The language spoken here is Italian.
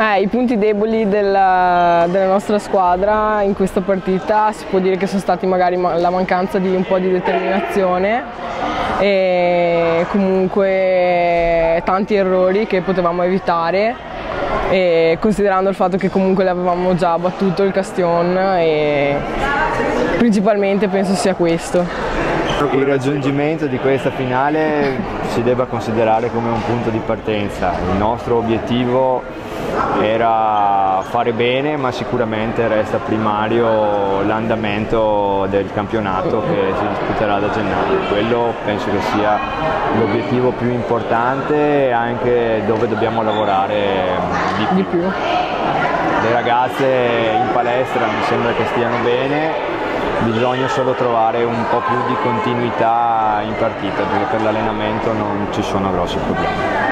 Eh, I punti deboli della, della, nostra squadra in questa partita si può dire che sono stati magari la mancanza di un po' di determinazione e comunque tanti errori che potevamo evitare e considerando il fatto che comunque l'avevamo già battuto il Castion e principalmente penso sia questo. Il raggiungimento di questa finale si debba considerare come un punto di partenza. Il nostro obiettivo era fare bene ma sicuramente resta primario l'andamento del campionato che si disputerà da gennaio. Quello penso che sia l'obiettivo più importante e anche dove dobbiamo lavorare di più. Di più. Le ragazze in palestra mi sembra che stiano bene, bisogna solo trovare un po' più di continuità in partita perché per l'allenamento non ci sono grossi problemi.